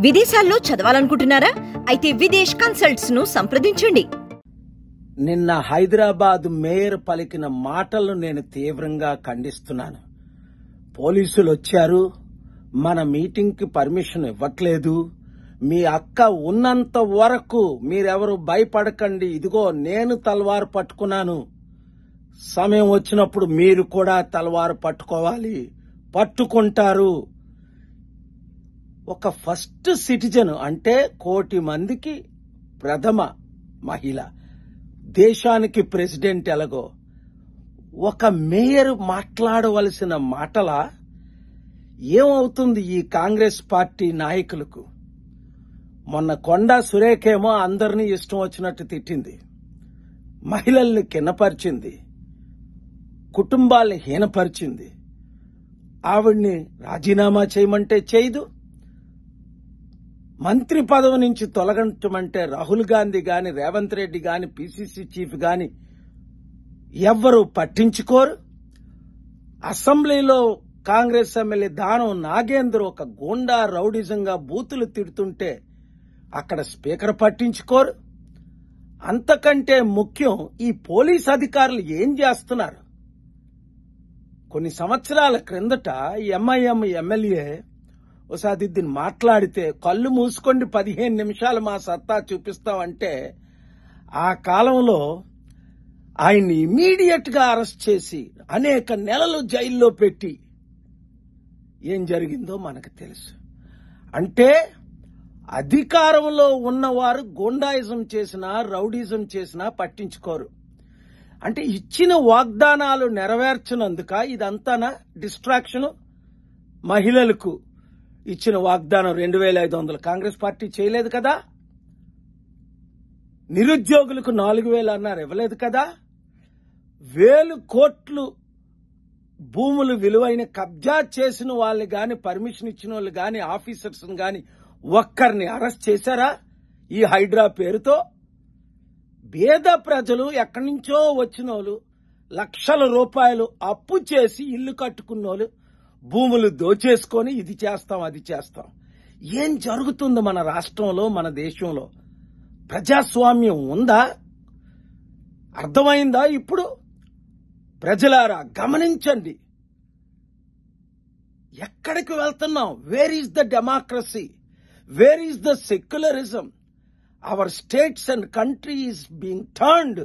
విదేశాల్లో చదవాలనుకుంటున్నారా? అయితే విదేశ్ కన్సల్ట్స్ను సంప్రదించండి. నిన్న హైదరాబాద్ మేయర్ పలికిన మాటలను నేను తీవ్రంగా ఖండిస్తున్నాను. పోలీసులు వచ్చారు. మన మీటింగ్కి పర్మిషన్ ఇవ్వట్లేదు. మీ అక్క ఉన్నంత వరకు మీరెవరు భయపడకండి. ఇదిగో నేను తలవారు పట్టుకున్నాను. సమయం వచ్చినప్పుడు మీరు కూడా తలవారు పట్టుకోవాలి. పట్టుకుంటారు. ఒక ఫస్ట్ సిటిజన్ అంటే కోటి మందికి ప్రథమ మహిళ. దేశానికి ప్రెసిడెంట్ ఎలాగో. ఒక మేయర్ మాట్లాడవలసిన మాటల ఏమవుతుంది ఈ కాంగ్రెస్ పార్టీ నాయకులకు? మొన్న కొండా సురేఖేమో అందరినీ ఇష్టం వచ్చినట్టు తిట్టింది. మహిళల్ని కిన్నపరిచింది కుటుంబాల్ని హీనపరిచింది. ఆవిడ్ని రాజీనామా చేయమంటే చేయదు. మంత్రి పదవి నుంచి తొలగించమంటే రాహుల్ గాంధీ గాని రేవంత్ రెడ్డి గాని పిసిసి చీఫ్ గాని ఎవ్వరూ పట్టించుకోరు. అసెంబ్లీలో కాంగ్రెస్ ఎమ్మెల్యే దానం నాగేంద్ర ఒక గూండా రౌడిజంగా బూతులు తిడుతుంటే అక్కడ స్పీకర్ పట్టించుకోరు. అంతకంటే ముఖ్యం ఈ పోలీస్ అధికారులు ఏం చేస్తున్నారు? కొన్ని సంవత్సరాల క్రిందట ఎంఐఎం ఎమ్మెల్యే ఒకసారి దీన్ని మాట్లాడితే కళ్ళు మూసుకోండి పదిహేను నిమిషాలు మా సత్తా చూపిస్తామంటే ఆ కాలంలో ఆయన్ని ఇమీడియట్గా అరెస్ట్ చేసి అనేక నెలలు జైల్లో పెట్టి ఏం జరిగిందో మనకు తెలుసు. అంటే అధికారంలో ఉన్నవారు గోండాయిజం చేసినా రౌడీజం చేసినా పట్టించుకోరు. అంటే ఇచ్చిన వాగ్దానాలు నెరవేర్చినందుక ఇదంతానా డిస్ట్రాక్షన్? మహిళలకు ఇచ్చిన వాగ్దానం రెండు వేల ఐదు వందలు. కాంగ్రెస్ పార్టీ చేయలేదు కదా? నిరుద్యోగులకు నాలుగు వేలు అన్నారు. ఇవ్వలేదు కదా? వేలు కోట్లు భూములు విలువైన కబ్జా చేసిన వాళ్ళు గాని పర్మిషన్ ఇచ్చిన వాళ్ళు గాని ఆఫీసర్స్ గాని ఒక్కరిని అరెస్ట్ చేశారా? ఈ హైడ్రా పేరుతో? పేద ప్రజలు ఎక్కడి నుంచో వచ్చిన లక్షల రూపాయలు అప్పు చేసి ఇల్లు కట్టుకున్నోళ్ళు భూములు దోచేసుకొని ఇది చేస్తాం అది చేస్తాం. ఏం జరుగుతుంది మన రాష్ట్రంలో మన దేశంలో? ప్రజాస్వామ్యం ఉందా? అర్థమైందా ఇప్పుడు? ప్రజలారా గమనించండి. ఎక్కడికి వెళ్తున్నాం? Where is the democracy where is the secularism our states and country is being turned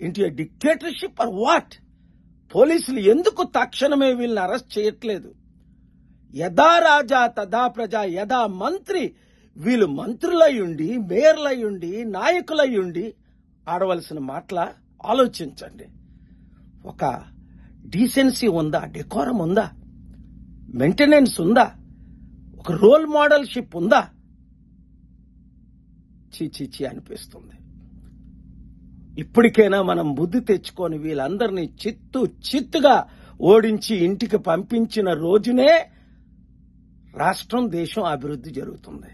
into dictatorship or what పోలీసులు ఎందుకు తక్షణమే వీళ్ళని అరెస్ట్ చేయట్లేదు? యథా రాజా తదా ప్రజా యథా మంత్రి వీళ్ళు మంత్రులయ్యుండి మేయర్లయ్యుండి నాయకులయ్యుండి ఆడవలసిన మాటల ఆలోచించండి. ఒక డీసెన్సీ ఉందా? డెకోరం ఉందా? మెయింటెనెన్స్ ఉందా? ఒక రోల్ మోడల్షిప్ ఉందా? చీచీచి అనిపిస్తుంది. ఇప్పటికైనా మనం బుద్ధి తెచ్చుకొని వీళ్ళందరినీ చిత్తు చిత్తుగా ఓడించి ఇంటికి పంపించిన రోజునే రాష్ట్రం దేశం అభివృద్ధి జరుగుతుంది.